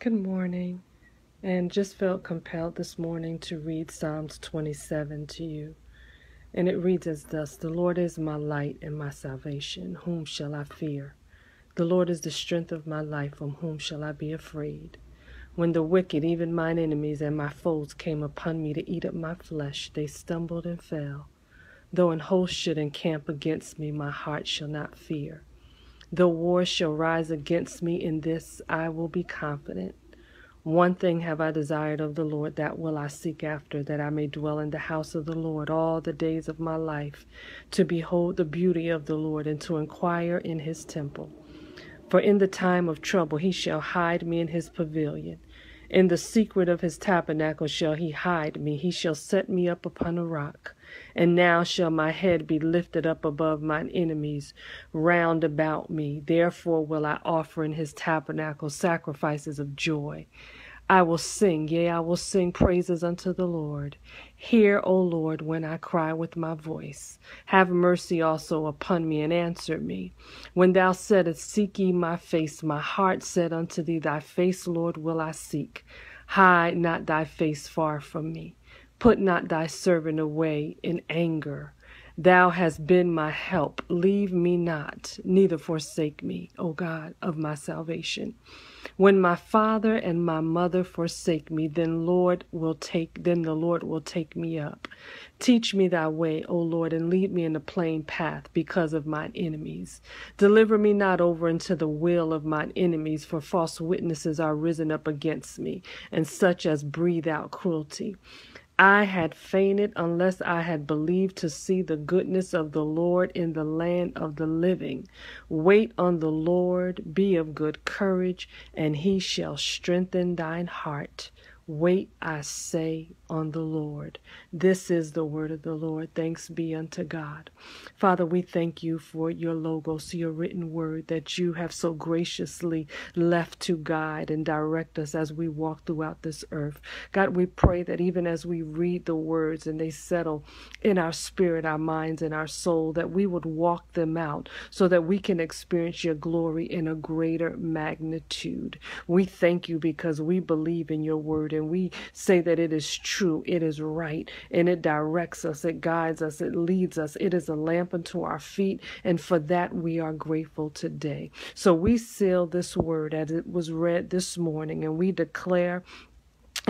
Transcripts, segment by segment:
Good morning. And just felt compelled this morning to read Psalms 27 to you. And it reads as thus The Lord is my light and my salvation. Whom shall I fear? The Lord is the strength of my life. From whom shall I be afraid? When the wicked, even mine enemies and my foes, came upon me to eat up my flesh, they stumbled and fell. Though an host should encamp against me, my heart shall not fear. Though war shall rise against me, in this I will be confident. One thing have I desired of the Lord, that will I seek after, that I may dwell in the house of the Lord all the days of my life, to behold the beauty of the Lord, and to inquire in his temple. For in the time of trouble he shall hide me in his pavilion. In the secret of his tabernacle shall he hide me. He shall set me up upon a rock. And now shall my head be lifted up above mine enemies round about me. Therefore will I offer in his tabernacle sacrifices of joy. I will sing, yea, I will sing praises unto the Lord. Hear, O Lord, when I cry with my voice. Have mercy also upon me and answer me. When thou saidst, Seek ye my face, my heart said unto thee, Thy face, Lord, will I seek. Hide not thy face far from me. Put not thy servant away in anger. Thou hast been my help. Leave me not, neither forsake me, O God of my salvation. When my father and my mother forsake me, then Lord will take then the Lord will take me up. Teach me thy way, O Lord, and lead me in the plain path because of mine enemies. Deliver me not over into the will of mine enemies, for false witnesses are risen up against me, and such as breathe out cruelty. I had fainted unless I had believed to see the goodness of the Lord in the land of the living. Wait on the Lord, be of good courage, and he shall strengthen thine heart. Wait, I say, on the Lord. This is the word of the Lord. Thanks be unto God. Father, we thank you for your logos, your written word that you have so graciously left to guide and direct us as we walk throughout this earth. God, we pray that even as we read the words and they settle in our spirit, our minds, and our soul, that we would walk them out so that we can experience your glory in a greater magnitude. We thank you because we believe in your word and we say that it is true, it is right, and it directs us, it guides us, it leads us. It is a lamp unto our feet, and for that we are grateful today. So we seal this word as it was read this morning, and we declare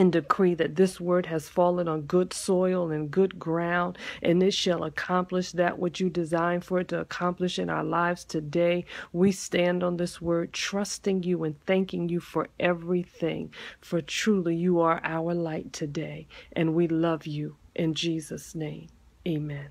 and decree that this word has fallen on good soil and good ground, and it shall accomplish that which you designed for it to accomplish in our lives today. We stand on this word, trusting you and thanking you for everything, for truly you are our light today, and we love you. In Jesus' name, amen.